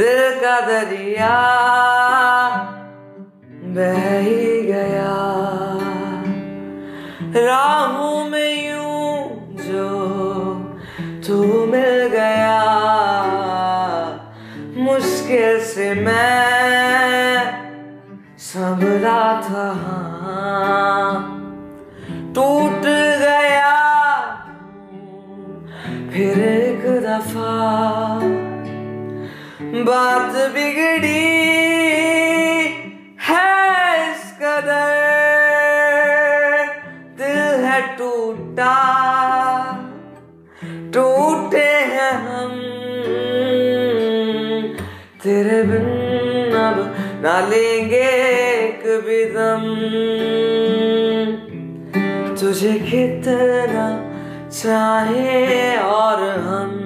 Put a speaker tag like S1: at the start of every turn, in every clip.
S1: दिल का दरिया बह ही गया। राहों में यूँ जो तू मिल गया, मुश्किल से मैं संभला था टूट गया फिर एक दफ़ा। बात बिगड़ी है इस कदर। दिल है टूटा, टूटे हैं हम। तेरे बिन अब ना लेंगे एक भी दम। तुझे कितना चाहे और हम।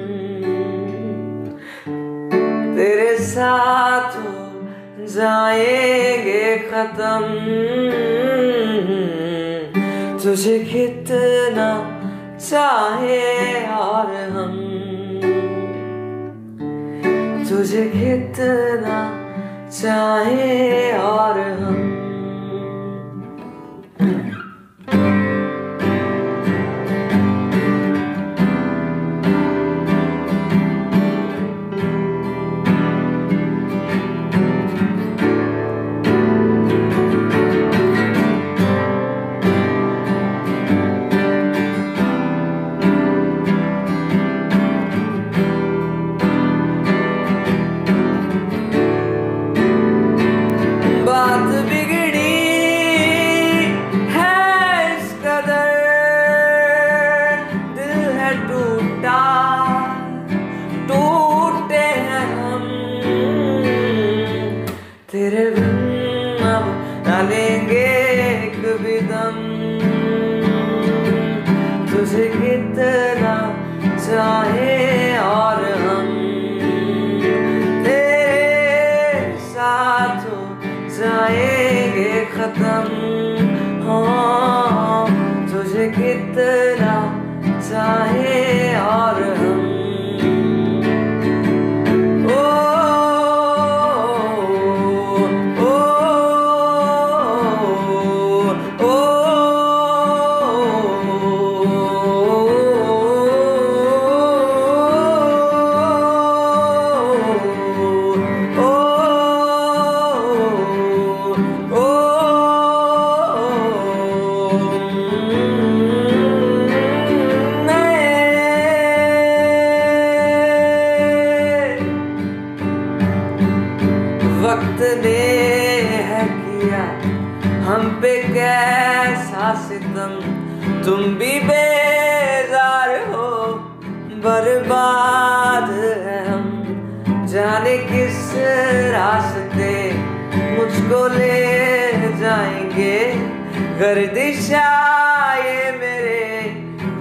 S1: साथ हो जाएँगे खत्म। तुझे कितना चाहे और हम। तुझे कितना चाहे और हम। तेरे बिन अब ना लेंगे एक भी दम। तुझे कितना चाहे और हम। तेरे साथ हो जाएँगे खत्म। हाँ तुझे कितना चाहे और हम। वक्त ने है किया हम पे कैसा सितम। तुम भी बेजार हो, बर्बाद है हम। जाने किस रास्ते मुझको ले जाएँगे? गर्दिशा ये मेरे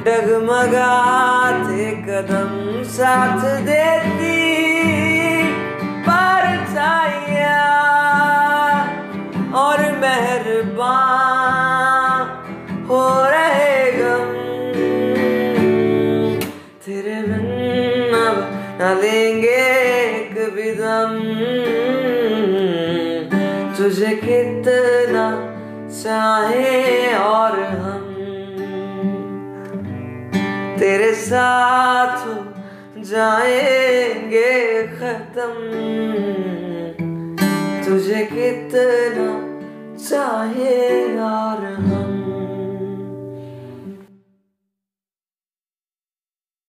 S1: डगमगाते कदम साथ देती। पर और मेहरबान हो रहे गम। तेरे बिन न लेंगे एक भी दम। तुझे कितना चाहे और हम। तेरे साथ जाएँगे खत्म। तुझे कितना चाहे और